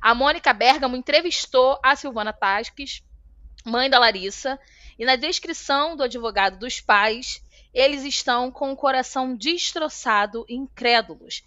A Mônica Bergamo entrevistou a Silvana Tasques, mãe da Larissa, e na descrição do advogado dos pais, eles estão com o coração destroçado e incrédulos.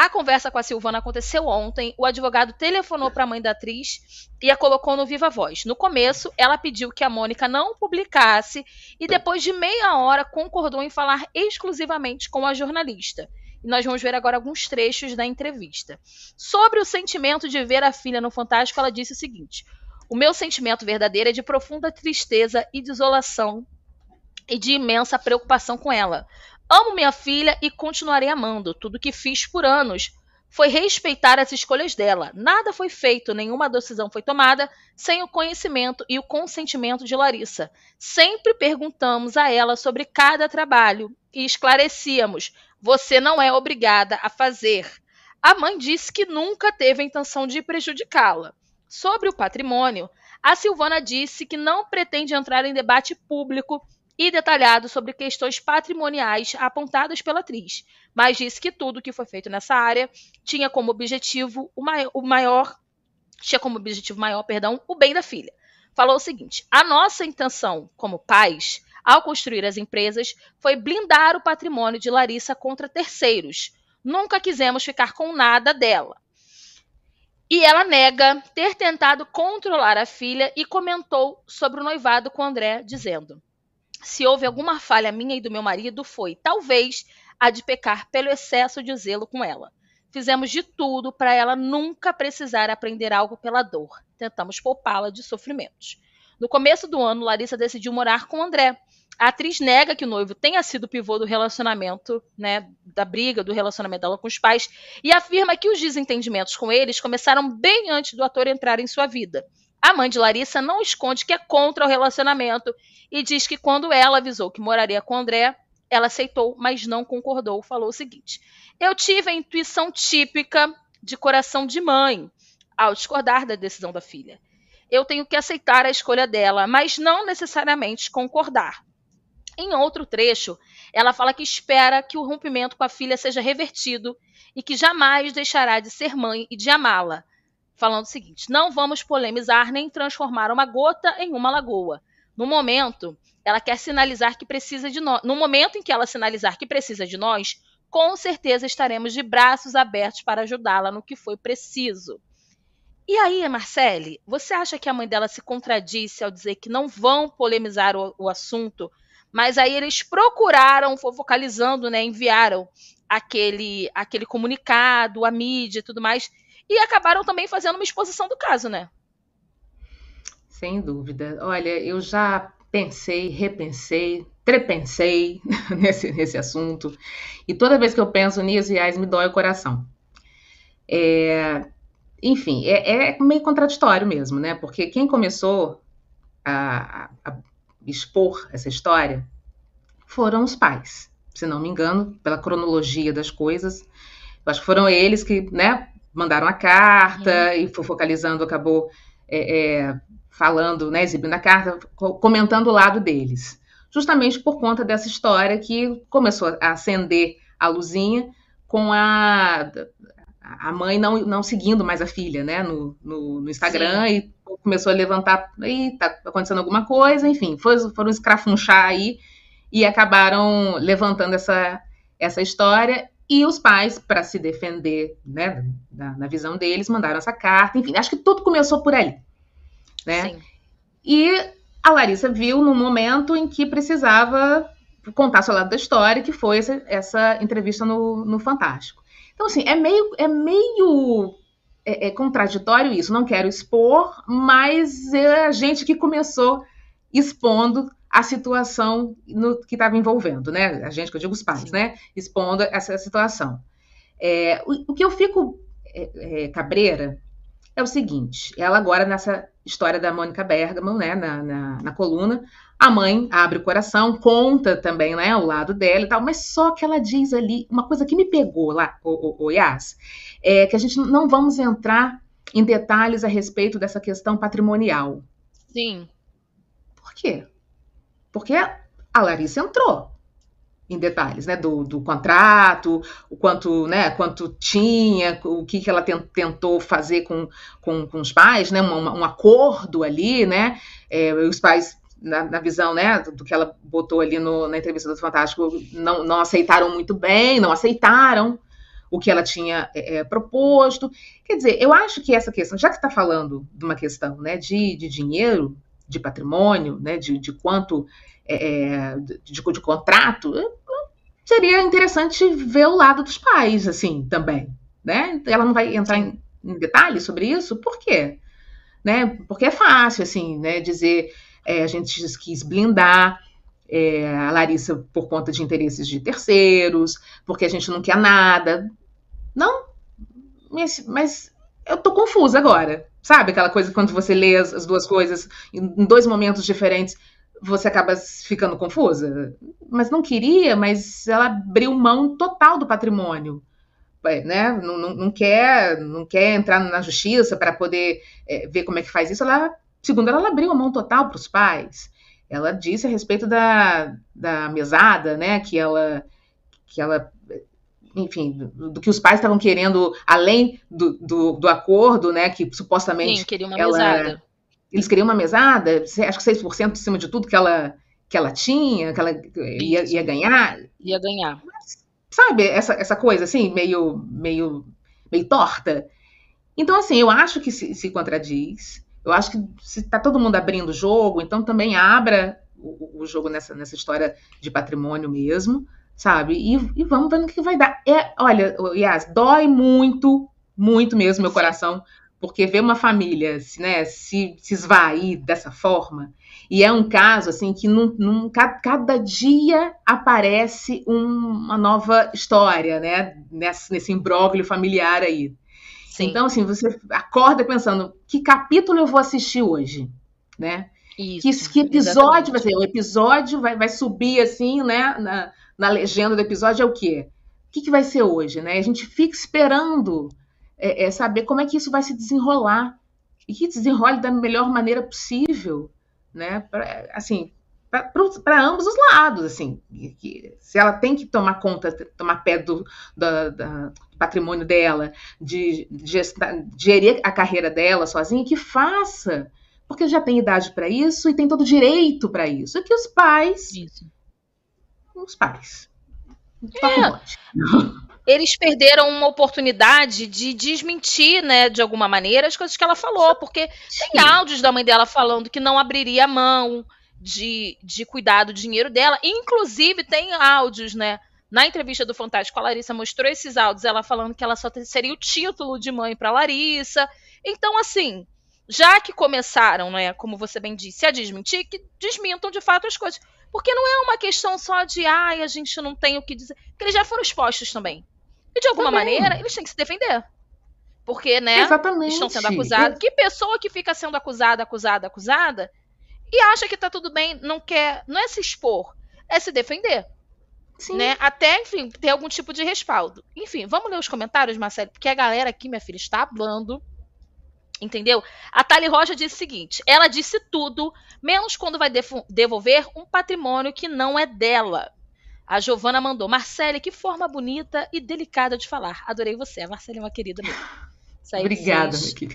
A conversa com a Silvana aconteceu ontem. O advogado telefonou para a mãe da atriz e a colocou no Viva Voz. No começo, ela pediu que a Mônica não publicasse e depois de meia hora concordou em falar exclusivamente com a jornalista. E nós vamos ver agora alguns trechos da entrevista. Sobre o sentimento de ver a filha no Fantástico, ela disse o seguinte: O meu sentimento verdadeiro é de profunda tristeza e desolação e de imensa preocupação com ela. Amo minha filha e continuarei amando. Tudo que fiz por anos foi respeitar as escolhas dela. Nada foi feito, nenhuma decisão foi tomada sem o conhecimento e o consentimento de Larissa. Sempre perguntamos a ela sobre cada trabalho e esclarecíamos: você não é obrigada a fazer. A mãe disse que nunca teve a intenção de prejudicá-la. Sobre o patrimônio, a Silvana disse que não pretende entrar em debate público e detalhado sobre questões patrimoniais apontadas pela atriz, mas disse que tudo que foi feito nessa área tinha como objetivo o o maior tinha como objetivo maior, perdão, o bem da filha. Falou o seguinte: a nossa intenção como pais, ao construir as empresas, foi blindar o patrimônio de Larissa contra terceiros. Nunca quisemos ficar com nada dela. E ela nega ter tentado controlar a filha e comentou sobre o noivado com André, dizendo: se houve alguma falha minha e do meu marido, foi talvez a de pecar pelo excesso de zelo com ela. Fizemos de tudo para ela nunca precisar aprender algo pela dor. Tentamos poupá-la de sofrimentos. No começo do ano, Larissa decidiu morar com André. A atriz nega que o noivo tenha sido o pivô do relacionamento, né, da briga, do relacionamento dela com os pais, e afirma que os desentendimentos com eles começaram bem antes do ator entrar em sua vida. A mãe de Larissa não esconde que é contra o relacionamento e diz que quando ela avisou que moraria com André, ela aceitou, mas não concordou. Falou o seguinte: Eu tive a intuição típica de coração de mãe ao discordar da decisão da filha. Eu tenho que aceitar a escolha dela, mas não necessariamente concordar. Em outro trecho, ela fala que espera que o rompimento com a filha seja revertido e que jamais deixará de ser mãe e de amá-la, falando o seguinte: não vamos polemizar nem transformar uma gota em uma lagoa. No momento, ela quer sinalizar que precisa de nós. No momento em que ela sinalizar que precisa de nós, com certeza estaremos de braços abertos para ajudá-la no que for preciso. E aí, Marcele, você acha que a mãe dela se contradisse ao dizer que não vão polemizar o, o assunto, mas aí eles procuraram, focalizando, né, enviaram aquele, aquele comunicado, a mídia e tudo mais, e acabaram também fazendo uma exposição do caso, né? Sem dúvida. Olha, eu já pensei, repensei, trepensei nesse, nesse assunto, e toda vez que eu penso nisso, Yas, me dói o coração. É, enfim, é, é, meio contraditório mesmo, né? Porque quem começou a, a expor essa história foram os pais, se não me engano, pela cronologia das coisas. Eu acho que foram eles que, né, mandaram a carta uhum. e foi focalizando, acabou é, é, falando, né, exibindo a carta, comentando o lado deles. Justamente por conta dessa história que começou a acender a luzinha com a, a mãe não, não seguindo mais a filha, né, no, no, no Instagram Sim. e começou a levantar, e tá acontecendo alguma coisa, enfim, foi, foram escrafunchar aí e acabaram levantando essa, essa história e os pais, para se defender, né, na, na, visão deles, mandaram essa carta. Enfim, acho que tudo começou por ali, né? Sim. E a Larissa viu no momento em que precisava contar seu lado da história, que foi essa, essa entrevista no, no Fantástico. Então, assim, é meio, é meio é, é contraditório isso. Não quero expor, mas é a gente que começou expondo a situação no, que estava envolvendo, né? A gente, que eu digo os pais, né? Expondo essa situação. É, o, o, que eu fico é, é, cabreira é o seguinte: ela agora, nessa história da Mônica Bergman, né, na, na, na, coluna, a mãe abre o coração, conta também né, o lado dela e tal, mas só que ela diz ali uma coisa que me pegou lá, o, o, o Yas, é que a gente não vamos entrar em detalhes a respeito dessa questão patrimonial. Sim. Por quê? Porque a Larissa entrou. Em detalhes, né, do, do, contrato, o quanto, né, quanto tinha, o que, que ela tentou fazer com, com, com os pais, né, um, um acordo ali, né, é, os pais na, na, visão, né, do, do, que ela botou ali no, na entrevista do Fantástico, não, não aceitaram muito bem, não aceitaram o que ela tinha é, é proposto. Quer dizer, eu acho que essa questão, já que está falando de uma questão, né, de, de dinheiro, de patrimônio, né, de, de quanto é, de, de, contrato, seria interessante ver o lado dos pais, assim, também, né? Ela não vai entrar em, em detalhes sobre isso, por quê? Né? Porque é fácil, assim, né, dizer é, a gente quis blindar é, a Larissa por conta de interesses de terceiros, porque a gente não quer nada. Não, mas, mas eu tô confusa agora. Sabe aquela coisa quando você lê as, as duas coisas em dois momentos diferentes? Você acaba ficando confusa. Mas não queria, mas ela abriu mão total do patrimônio. É, né? Não, não, não quer, não quer entrar na justiça para poder é, ver como é que faz isso. Ela, segundo ela, ela abriu a mão total para os pais. Ela disse a respeito da, da mesada, né? Que ela, que ela enfim, do, do, que os pais estavam querendo, além do, do, do, acordo, né, que supostamente Sim, queria uma ela, mesada. Eles queriam uma mesada, acho que 6% de cima de tudo que ela, que ela tinha, que ela ia, ia ganhar. Ia ganhar. sabe, essa, essa coisa assim, meio, meio, meio torta. Então, assim, eu acho que se, se contradiz. Eu acho que se está todo mundo abrindo o jogo, então também abra o, o, jogo nessa, nessa história de patrimônio mesmo, sabe? E, e vamos ver no que vai dar. É, olha, Yas, dói muito, muito mesmo meu coração porque ver uma família né, se, se esvair dessa forma, e é um caso assim que num, num, cada dia aparece um, uma nova história, né? Nesse, nesse imbróglio familiar aí. Sim. Então, assim, você acorda pensando, que capítulo eu vou assistir hoje? Né? Isso, que, que episódio exatamente. vai ser? O episódio vai, vai subir assim, né? Na, na legenda do episódio é o quê? O que, que vai ser hoje, né? A gente fica esperando é, é saber como é que isso vai se desenrolar e que desenrole da melhor maneira possível, né? Pra, assim, para ambos os lados, assim, que, se ela tem que tomar conta, tomar pé do, do, do patrimônio dela, de, de, de, gerir a carreira dela sozinha, que faça, porque já tem idade para isso e tem todo direito para isso. E que os pais, isso. os pais, é eles perderam uma oportunidade de desmentir, né, de alguma maneira, as coisas que ela falou, porque Sim. tem áudios da mãe dela falando que não abriria a mão de, de cuidar do dinheiro dela. Inclusive, tem áudios, né? Na entrevista do Fantástico, a Larissa mostrou esses áudios, ela falando que ela só seria o título de mãe para Larissa. Então, assim, já que começaram, né, como você bem disse, a desmentir, que desmintam de fato as coisas. Porque não é uma questão só de, ai, a gente não tem o que dizer. Porque eles já foram expostos também. E de alguma também. maneira, eles têm que se defender. Porque, né? Exatamente. Estão sendo acusados. Que pessoa que fica sendo acusada, acusada, acusada e acha que tá tudo bem, não quer. Não é se expor, é se defender. Sim. Né? Até, enfim, ter algum tipo de respaldo. Enfim, vamos ler os comentários, Marcelo, porque a galera aqui, minha filha, está hablando. Entendeu? A Tali Rocha disse o seguinte: ela disse tudo, menos quando vai devolver um patrimônio que não é dela. A Giovana mandou, Marcele, que forma bonita e delicada de falar. Adorei você. A Marcele é uma querida mesmo. Obrigada, minha querida.